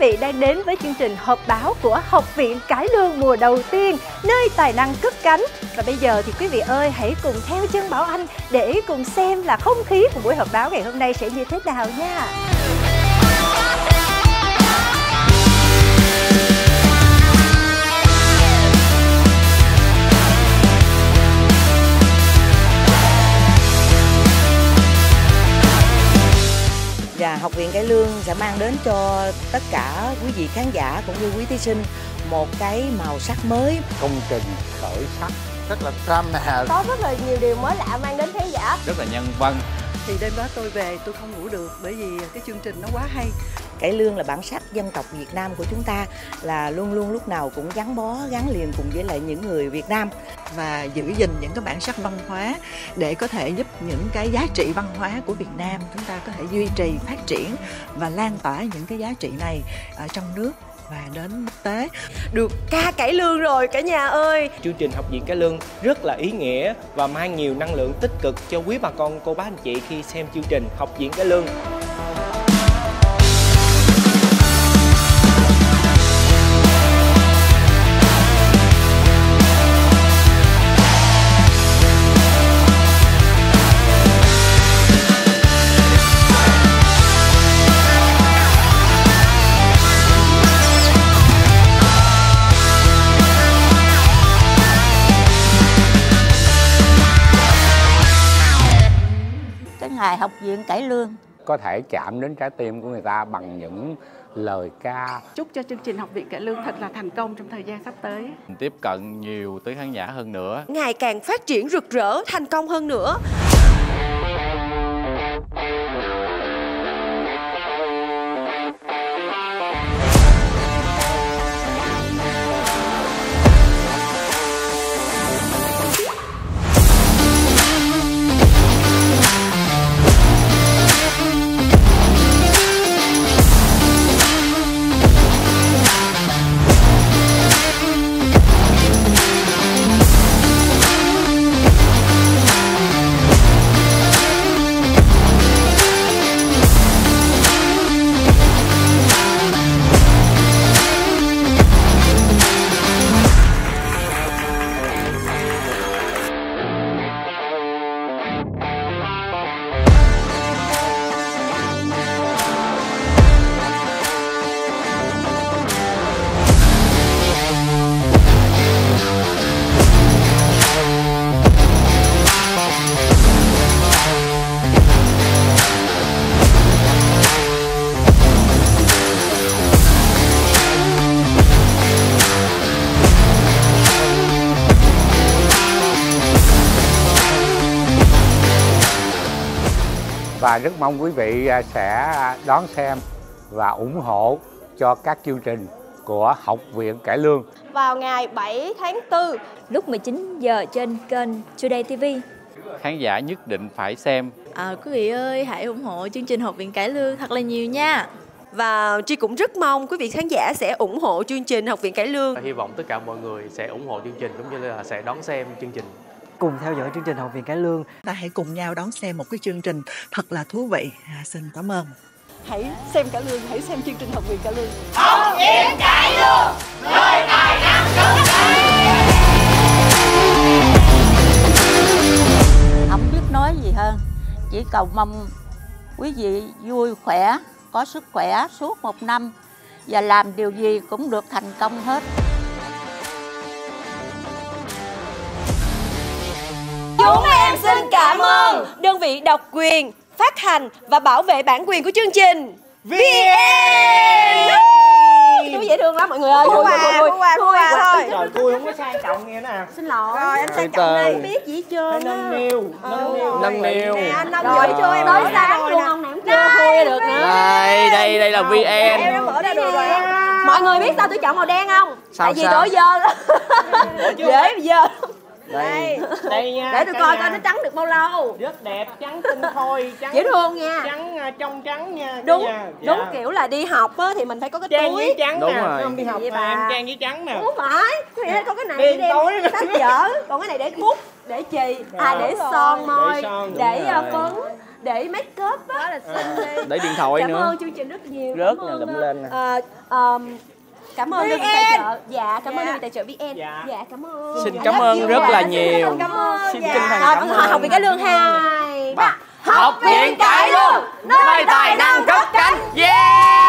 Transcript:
vị đang đến với chương trình họp báo của Học viện Cải Lương mùa đầu tiên, nơi tài năng cất cánh. Và bây giờ thì quý vị ơi, hãy cùng theo chân Bảo Anh để cùng xem là không khí của buổi họp báo ngày hôm nay sẽ như thế nào nha. Và Học viện Cải Lương sẽ mang đến cho tất cả quý vị khán giả cũng như quý thí sinh một cái màu sắc mới. Công trình khởi sắc rất là drama. Có rất là nhiều điều mới lạ mang đến khán giả. Rất là nhân văn. Thì đêm đó tôi về tôi không ngủ được bởi vì cái chương trình nó quá hay. Cải lương là bản sắc dân tộc Việt Nam của chúng ta là luôn luôn lúc nào cũng gắn bó gắn liền cùng với lại những người Việt Nam. Và giữ gìn những cái bản sắc văn hóa để có thể giúp những cái giá trị văn hóa của Việt Nam chúng ta có thể duy trì phát triển và lan tỏa những cái giá trị này ở trong nước và đến quốc tế. Được ca cải lương rồi cả nhà ơi. Chương trình học viện cải lương rất là ý nghĩa và mang nhiều năng lượng tích cực cho quý bà con cô bác anh chị khi xem chương trình học viện cải lương ngày học viện cải lương Có thể chạm đến trái tim của người ta bằng những lời ca. chúc cho chương trình học viện cải lương thật là thành công trong thời gian sắp tới Tiếp cận nhiều tới khán giả hơn nữa. ngày càng phát triển rực rỡ thành công hơn nữa Và rất mong quý vị à, sẽ đón xem và ủng hộ cho các chương trình của Học viện Cải Lương. vào ngày 7 tháng 4 Lúc 19 giờ trên kênh Today TV. Khán giả nhất định phải xem. À, quý vị ơi, hãy ủng hộ chương trình Học viện Cải Lương thật là nhiều nha. và Tri cũng rất mong quý vị khán giả sẽ ủng hộ chương trình Học viện Cải Lương. Hy vọng tất cả mọi người sẽ ủng hộ chương trình cũng như là sẽ đón xem chương trình. Cùng theo dõi chương trình Học viện Cải Lương. ta hãy cùng nhau đón xem một cái chương trình thật là thú vị. À, xin cảm ơn. Hãy xem cả lương, hãy xem chương trình Học viện cả lương. không biết nói gì hơn? Chỉ cầu mong quý vị vui khỏe có sức khỏe suốt một năm và làm điều gì cũng được thành công hết Chúng em xin cảm ơn đơn vị độc quyền, phát hành và bảo vệ bản quyền của chương trình. VN Chú dễ thương lắm mọi người ơi. Vui, vui, vui, vui, vui thôi. Trời, tôi không có sang trọng nghe nè Xin lỗi. Rồi, anh sang trọng đi. biết gì hết trơn Nâng niu, nâng niu Nâng niu Nè, anh nâng giỏi cho em nói sáng luôn ông nè. Chưa khui được nữa. Đây, đây, đây là Em VN. đã mở ra được rồi. Mọi người biết sao tôi chọn màu đen không? Tại vì đổ dơ lắm. Dễ dơ. Đây, đây nha Để tôi coi nhà. coi nó trắng được bao lâu. Rất đẹp, trắng tinh khôi trắng Dễ thương nha. Trắng à, trong trắng nha Đúng, nhà. đúng Dạ. kiểu là đi học á thì mình phải có cái Trang túi. trắng Đúng nè rồi. Không đi học Vậy bà. em trang giấy trắng nè Không phải, thì có cái này Đen đem tối. sách vở, còn cái này để bút, để chì, à để son môi, Để son, đúng để rồi. phấn, để make up á. Quá là xinh đi. Để điện thoại cảm nữa. ơn chương trình rất nhiều. Rớt Cảm nè, lụm ờ, lên nè. ờ, cảm ơn đơn vị tài trợ. Dạ, cảm ơn Dạ. đơn vị tài trợ VN. Dạ, cảm ơn. Xin I cảm ơn you. rất Dạ, là nhiều. Cảm ơn. Xin dạ. chân thành cảm ơn. học viện cải lương hai ba. Học viện cải lương, nơi tài năng cất cánh. Yeah!